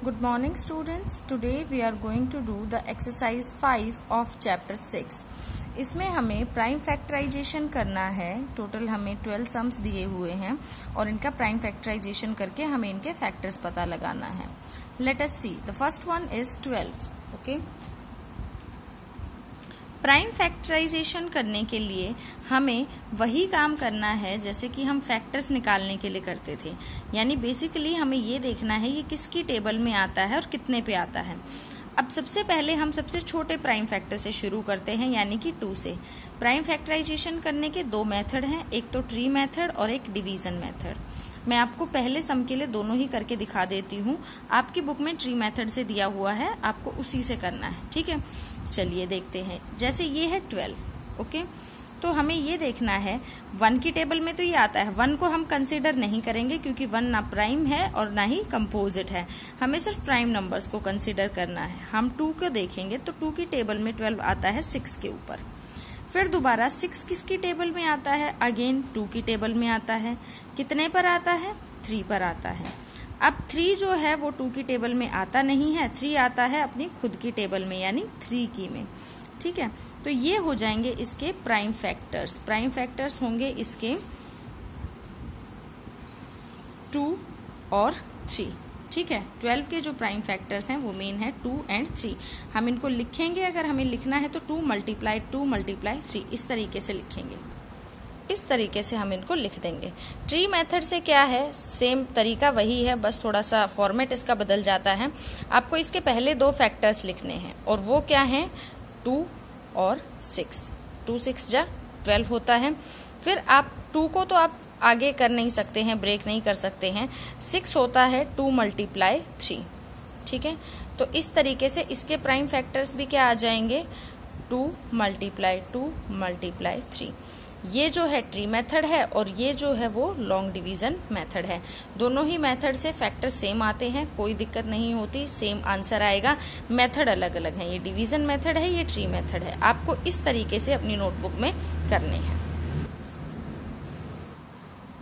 Good morning, students. Today we are going to do the exercise 5 of chapter 6. इसमें हमें prime factorisation करना है. Total हमें 12 sums दिए हुए हैं और इनका प्राइम फैक्टराइजेशन करके हमें इनके फैक्टर्स पता लगाना है. Let us see the first one is 12 okay prime factorization करने के लिए हमें वही काम करना है जैसे कि हम फैक्टर्स निकालने के लिए करते थे। यानी बेसिकली हमें ये देखना है ये किसकी टेबल में आता है और कितने पे आता है। अब सबसे पहले हम सबसे छोटे प्राइम फैक्टर से शुरू करते हैं, यानी कि टू से। प्राइम फैक्टराइजेशन करने के दो मेथड हैं, एक तो ट्री मेथड और एक डिवीज़न मेथड मैं आपको पहले सम के लिए दोनों ही करके दिखा देती हूँ। आपकी बुक में ट्री मेथड से दिया हुआ है, आपको उसी से करना है, ठीक है? चलिए देखते हैं। जैसे ये है ट्वेल्व, ओके? तो हमें ये देखना है, वन की टेबल में तो ये आता है। वन को हम कंसीडर नहीं करेंगे क्योंकि वन ना प्राइम है और ना ही कंपोजिट है। हमें सिर्फ़ प्राइम नंबर्स को कंसीडर करना है। हम टू को देखेंगे तो टू की टेबल में ट्वेल्व आता है सिक्स के ऊपर। फिर दोबारा सिक्स किसकी टेबल में आता है? अगेन टू की टेबल में आता है। कितने पर आता है? थ्री पर आता है। अब थ्री जो है, वो टू की टेबल में आता नहीं है. थ्री आता है अपनी खुद की टेबल में, यानी थ्री की में. ठीक है? तो ये हो जाएँगे इसके प्राइम फैक्टर्स प्राइम फैक्टर्स होंगे इसके टू और थ्री ठीक है? ट्वेल्व के जो प्राइम फैक्टर्स हैं, वो मेन है टू एंड थ्री हम इनको लिखेंगे, अगर हमें लिखना है तो two multiply two multiply three इस तरीके से लिखेंगे. इस तरीके से हम इनको लिख देंगे। ट्री मेथड से क्या है? सेम तरीका वही है, बस थोड़ा सा फॉर्मेट इसका बदल जाता है। आपको इसके पहले दो फैक्टर्स लिखने हैं, और वो क्या है? टू और सिक्स टू सिक्स जा ट्वेल्व होता है। फिर आप टू को तो आप आगे कर नहीं सकते हैं ब्रेक नहीं कर सकते हैं। सिक्स होता है टू मल्टीप्लाई थ्री ठीक है? तो इस तरीके से इसके प्राइम फैक्टर्स भी क्या आ जाएँगे? Two multiply two multiply three ये जो है ट्री मेथड है और ये जो है वो लॉन्ग डिवीज़न मेथड है। दोनों ही मेथड से फैक्टर सेम आते हैं, कोई दिक्कत नहीं होती सेम आंसर आएगा। मेथड अलग अलग है। ये डिवीज़न मेथड है, ये ट्री मेथड है। आपको इस तरीके से अपनी नोटबुक में करने हैं।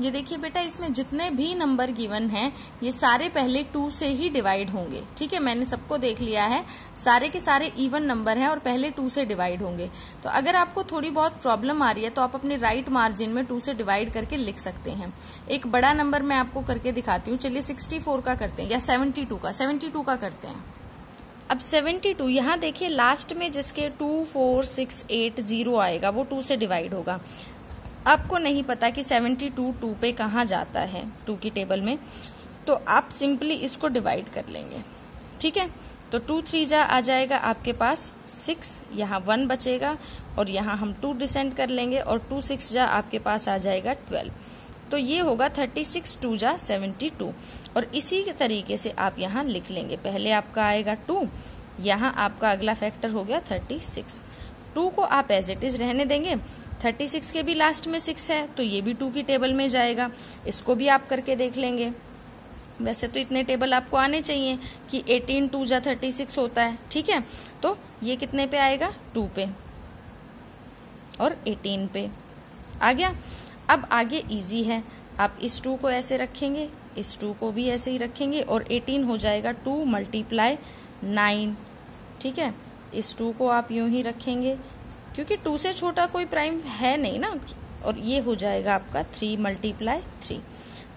ये देखिए बेटा, इसमें जितने भी नंबर गिवन हैं, ये सारे पहले टू से ही डिवाइड होंगे। ठीक है, मैंने सबको देख लिया है। सारे के सारे इवन नंबर हैं और पहले टू से डिवाइड होंगे। तो अगर आपको थोड़ी बहुत प्रॉब्लम आ रही है तो आप अपने राइट मार्जिन में टू से डिवाइड करके लिख सकते हैं। एक बड़ा नंबर मैं आपको करके दिखाती हूँ। चलिए सिक्सटी का करते हैं, या सेवेंटी का। सेवेंटी का करते हैं। अब 72 टू यहाँ देखिए लास्ट में जिसके two four six eight zero आएगा, वो टू से डिवाइड होगा। आपको नहीं पता कि 72 टू पे कहाँ जाता है, टू की टेबल में। तो आप सिंपली इसको डिवाइड कर लेंगे। ठीक है? तो टू थ्री जा, आ जाएगा आपके पास सिक्स। यहाँ वन बचेगा और यहाँ हम टू डिसेंड कर लेंगे और टू सिक्स जा, आपके पास आ जाएगा ट्वेल्व। तो ये होगा थर्टी सिक्स टू जा, सेवेंटी टू। और इसी के तरीके से आप यहाँ लिख लेंगे। पहले आपका आएगा टू, यहाँ आपका अगला फैक्टर हो गया थर्टी सिक्स। टू को आप एज इट इज़ रहने देंगे। थर्टी सिक्स के भी लास्ट में सिक्स है तो ये भी टू की टेबल में जाएगा। इसको भी आप करके देख लेंगे। वैसे तो इतने टेबल आपको आने चाहिए कि एटीन टू जा थर्टी सिक्स होता है, ठीक है? तो ये कितने पे आएगा? टू पे। और एटीन पे। आ गया? अब आगे इजी है। आप इस टू को ऐसे रखेंगे, इस टू को भी ऐसे ही रखेंगे और एटीन हो जाएगा टू मल्टीप्लाई नाइन ठीक है? इस टू को आप यूँ ही रखेंगे। क्योंकि टू से छोटा कोई प्राइम है नहीं ना, और ये हो जाएगा आपका थ्री मल्टीप्लाई थ्री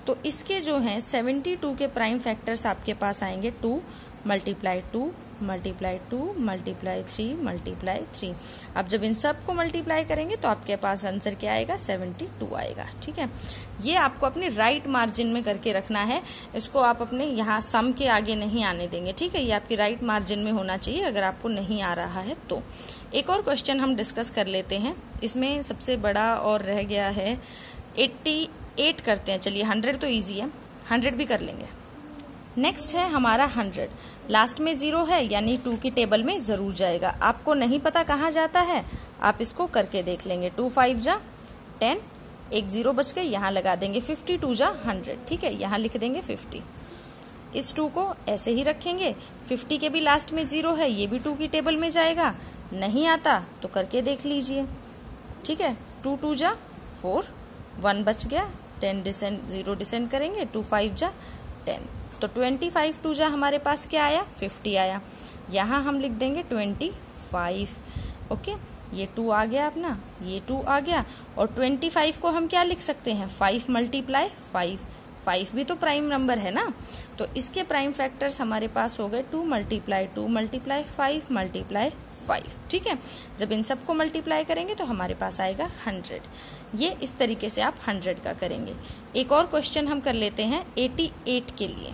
तो इसके जो है सेवेंटी टू के प्राइम फैक्टर्स आपके पास आएँगे two multiply two multiply two multiply three multiply three अब जब इन सबको मल्टीप्लाई करेंगे तो आपके पास आंसर क्या आएगा? सेवेंटी टू आएगा, ठीक है? ये आपको अपने राइट मार्जिन में करके रखना है। इसको आप अपने यहाँ सम के आगे नहीं आने देंगे, ठीक है? ये आपकी राइट मार्जिन में होना चाहिए, अगर आपको नहीं आ रहा है तो। एक और क्वेश्चन हम डिस्कस कर लेते हैं। इसमें सबसे बड़ा और रह गया है एट्टी एट करते हैं। चलिए हंड्रेड तो ईजी है। हंड्रेड भी कर लेंगे। नेक्स्ट है हमारा हंड्रेड लास्ट में ज़ीरो है, यानी टू की टेबल में ज़रूर जाएगा। आपको नहीं पता कहाँ जाता है, आप इसको करके देख लेंगे। टू फाइव जा, टेन, एक ज़ीरो बच के यहाँ लगा देंगे फिफ्टी, टू जा, हंड्रेड। ठीक है, यहाँ लिख देंगे फिफ्टी। इस टू को ऐसे ही रखेंगे, फिफ्टी के भी लास्ट में ज़ीरो है, ये भी टू की टेबल में जाएगा। नहीं आता तो करके देख लीजिए। ठीक है, टू टू जा, फोर, वन बच गया, टेन डिसेंड, ज़ीरो डिसेंड करेंगे, टू फाइव जा, टेन। तो ट्वेंटी फाइव टू जा हमारे पास क्या आया? फिफ्टी आया। यहाँ हम लिख देंगे ट्वेंटी फाइव ओके ये टू आ गया अपना। ये टू आ गया। और ट्वेंटी फाइव को हम क्या लिख सकते हैं? फाइव मल्टीप्लाई फाइव फाइव भी तो प्राइम नंबर है ना? तो इसके प्राइम फैक्टर्स हमारे पास हो गए two multiply two multiply five multiply five ठीक है? जब इन सबको मल्टीप्लाई करेंगे तो हमारे पास आएगा हंड्रेड ये इस तरीके से आप हंड्रेड का करेंगे। एक और क्वेश्चन हम कर लेते हैं एटी एट के लिए।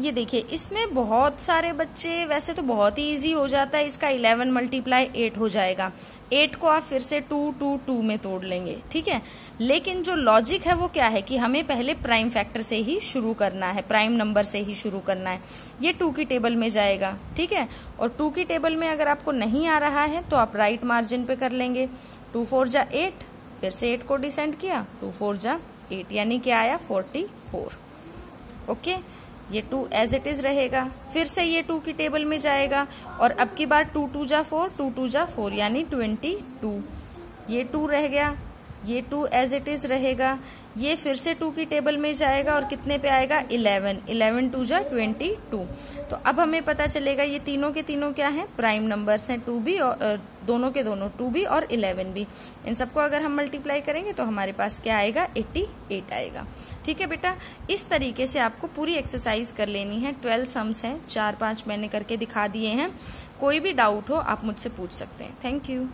ये देखिए, इसमें बहुत सारे बच्चे, वैसे तो बहुत ही इजी हो जाता है, इसका इलेवन मल्टीप्लाई एट हो जाएगा। एट को आप फिर से टू टू टू में तोड़ लेंगे, ठीक है? लेकिन जो लॉजिक है वो क्या है कि हमें पहले प्राइम फैक्टर से ही शुरू करना है प्राइम नंबर से ही शुरू करना है। ये टू की टेबल में जाएगा, ठीक है? और टू की टेबल में अगर आपको नहीं आ रहा है तो आप राइट मार्जिन पे कर लेंगे। टू फोर जा एट फिर से एट को डिसेंड किया टू फोर जा एट यानी क्या आया फोर्टी फोर ओके ये टू एज इट इज़ रहेगा। फिर से ये टू की टेबल में जाएगा। और अब की बार टू टू जा फोर टू टू जा फोर यानी ट्वेंटी टू ये टू रह गया। ये टू एज इट इज़ रहेगा। ये फिर से टू की टेबल में जाएगा और कितने पे आएगा? इलेवन। इलेवन टू जा ट्वेंटी टू। तो अब हमें पता चलेगा ये तीनों के तीनों क्या है? प्राइम नंबर्स हैं टू भी और दोनों के दोनों टू भी और इलेवन भी इन सबको अगर हम मल्टीप्लाई करेंगे तो हमारे पास क्या आएगा? एट्टी एट आएगा। ठीक है बेटा? इस तरीके से आपको पूरी एक्सरसाइज कर लेनी है। ट्वेल्व सम्स है, चार पाँच मैंने करके दिखा दिए हैं। कोई भी डाउट हो, आप मुझसे पूछ सकते हैं। Thank you.